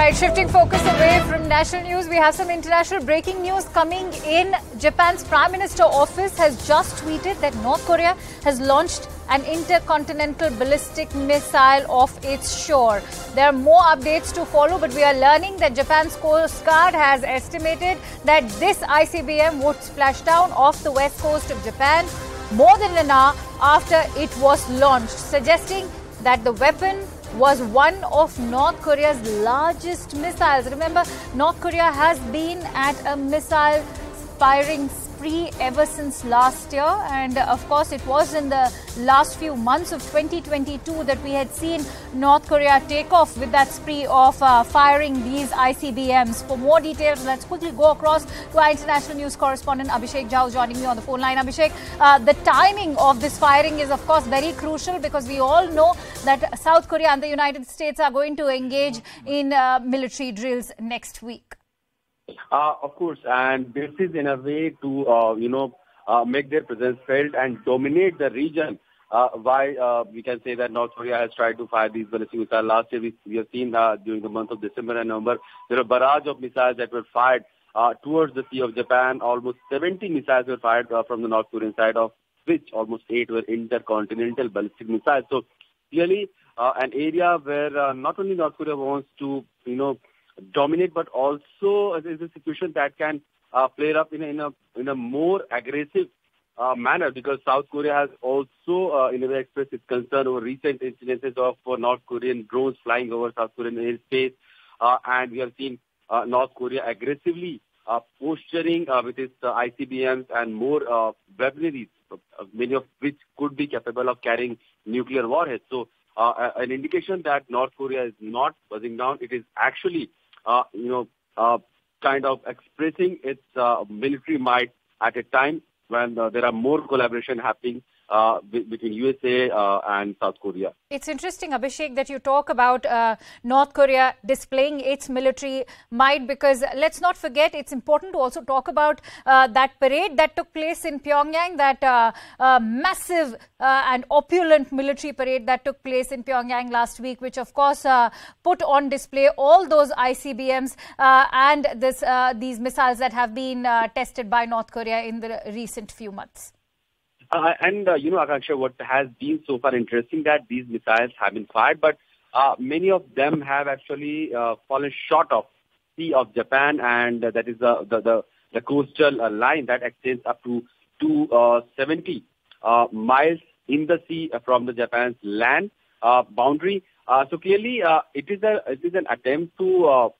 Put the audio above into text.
right, shifting focus away from national news, we have some international breaking news coming in. Japan's Prime Minister office has just tweeted that North Korea has launched an intercontinental ballistic missile off its shore. There are more updates to follow, but we are learning that Japan's Coast Guard has estimated that this ICBM would splash down off the west coast of Japan more than an hour after it was launched, suggesting that the weapon was one of North Korea's largest missiles. Remember, North Korea has been at a missile firing spree ever since last year. And uh, of course, it was in the last few months of 2022 that we had seen North Korea take off with that spree of uh, firing these ICBMs. For more details, let's quickly go across to our international news correspondent Abhishek Jha joining me on the phone line. Abhishek, uh, the timing of this firing is, of course, very crucial because we all know that South Korea and the United States are going to engage in uh, military drills next week. Uh, of course, and this is in a way to, uh, you know, uh, make their presence felt and dominate the region. Uh, why uh, we can say that North Korea has tried to fire these ballistic missiles. Last year, we, we have seen uh, during the month of December and November, there were barrage of missiles that were fired uh, towards the Sea of Japan. Almost 70 missiles were fired uh, from the North Korean side, of which almost eight were intercontinental ballistic missiles. So clearly, uh, an area where uh, not only North Korea wants to, you know, dominate, but also is a situation that can uh, flare up in a, in a, in a more aggressive uh, manner because South Korea has also, uh, in a way, expressed its concern over recent incidences of uh, North Korean drones flying over South Korean airspace. Uh, and we have seen uh, North Korea aggressively uh, posturing uh, with its uh, ICBMs and more uh, weaponry, uh, many of which could be capable of carrying nuclear warheads. So, uh, an indication that North Korea is not buzzing down. It is actually uh, you know, uh, kind of expressing its uh, military might at a time when uh, there are more collaboration happening uh, between USA uh, and South Korea. It's interesting, Abhishek, that you talk about uh, North Korea displaying its military might because let's not forget it's important to also talk about uh, that parade that took place in Pyongyang, that uh, uh, massive and opulent military parade that took place in Pyongyang last week, which of course put on display all those ICBMs and this, these missiles that have been tested by North Korea in the recent few months. Uh, and, uh, you know, Akanksha, what has been so far interesting that these missiles have been fired, but uh, many of them have actually uh, fallen short of Sea of Japan, and that is the, the, the, the coastal uh, line that extends up to 270 uh, miles in the sea from the Japan's land boundary. so clearly, it is a it is an attempt to